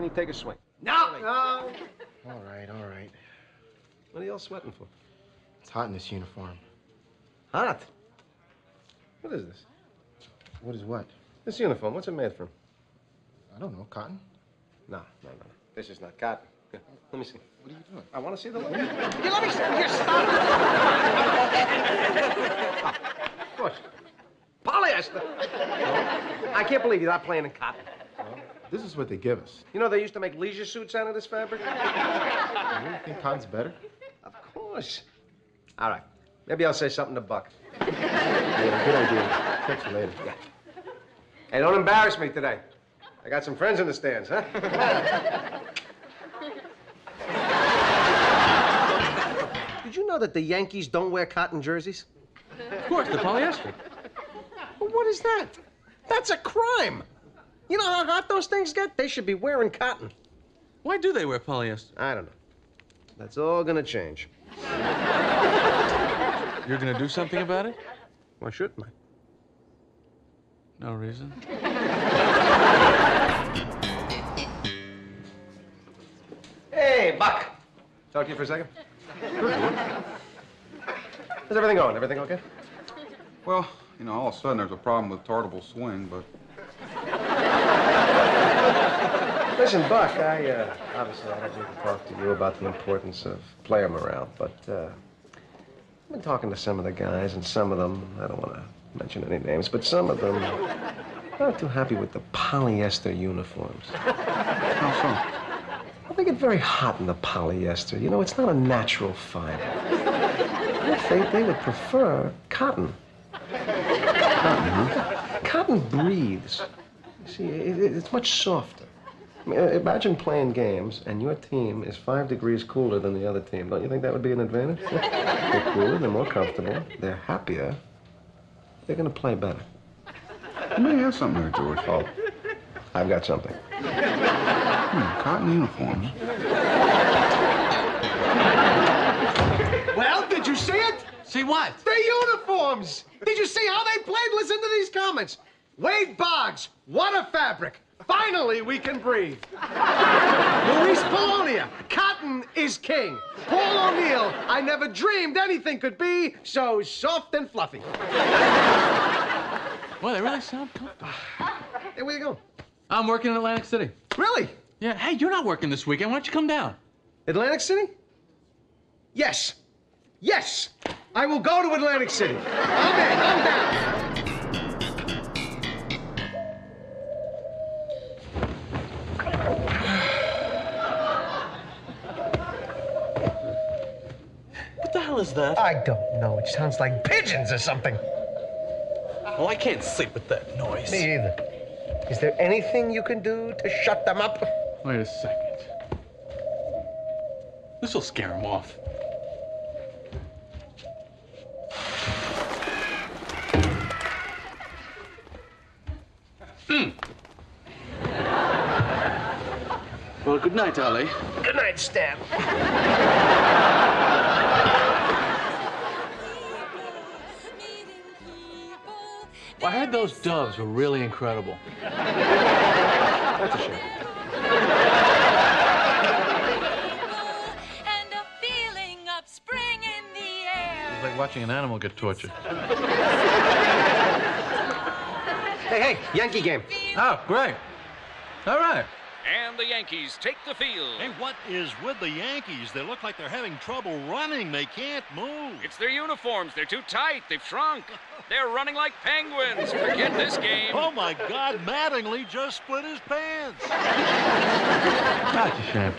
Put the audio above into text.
Can you take a swing? No! No! All right, all right. What are you all sweating for? It's hot in this uniform. Hot. What is this? What is what? This uniform, what's it made from? I don't know. Cotton? No, no, no. This is not cotton. Here, let me see. What are you doing? I want to see the logo. You let me see. Here, stop. Of course. Polyester. I can't believe you're not playing in cotton. This is what they give us. You know they used to make leisure suits out of this fabric? You really think cotton's better? Of course. All right. Maybe I'll say something to Buck. Yeah, good idea. Catch you later. Yeah. Hey, don't embarrass me today. I got some friends in the stands, huh? Did you know that the Yankees don't wear cotton jerseys? Of course, the polyester. Well, what is that? That's a crime. You know how hot those things get? They should be wearing cotton. Why do they wear polyester? I don't know. That's all gonna change. You're gonna do something about it? Why shouldn't I? No reason. Hey, Buck. Talk to you for a second. How's everything going? Everything okay? Well, you know, all of a sudden there's a problem with Tartabull Swing, but Listen, Buck, I, uh, obviously I don't need to talk to you about the importance of player morale, but, uh, I've been talking to some of the guys, and some of them, I don't want to mention any names, but some of them aren't too happy with the polyester uniforms. how so? Well, they get very hot in the polyester. You know, it's not a natural fiber. I think they would prefer cotton. Cotton? Cotton breathes. See, it- it's much softer. I mean, uh, imagine playing games and your team is five degrees cooler than the other team. Don't you think that would be an advantage? they're cooler, they're more comfortable, they're happier. They're going to play better. You may have something there, George. Oh, I've got something. Hmm, cotton uniforms. Well, did you see it? See what? The uniforms! Did you see how they played? Listen to these comments. Wade Boggs, what a fabric. Finally, we can breathe. Luis Polonia, cotton is king. Paul O'Neill, I never dreamed anything could be so soft and fluffy. Well, they really sound comfortable. Ah, hey, where you going? I'm working in Atlantic City. Really? Yeah. Hey, you're not working this weekend. Why don't you come down? Atlantic City? Yes. Yes. I will go to Atlantic City. I'm in. I'm down. The hell is that? I don't know. It sounds like pigeons or something. Oh, I can't sleep with that noise. Me either. Is there anything you can do to shut them up? Wait a second. This will scare them off. Hmm. Well, good night, Ali. Good night, Stan. Well, I heard those doves were really incredible. That's a shame. and a feeling of spring in the air. It's like watching an animal get tortured. Hey, hey, Yankee game. Oh, great. All right. And the Yankees take the field. Hey, what is with the Yankees? They look like they're having trouble running. They can't move. It's their uniforms. They're too tight. They've shrunk. They're running like penguins. Forget this game. Oh my God, Mattingly just split his pants. That's a shame.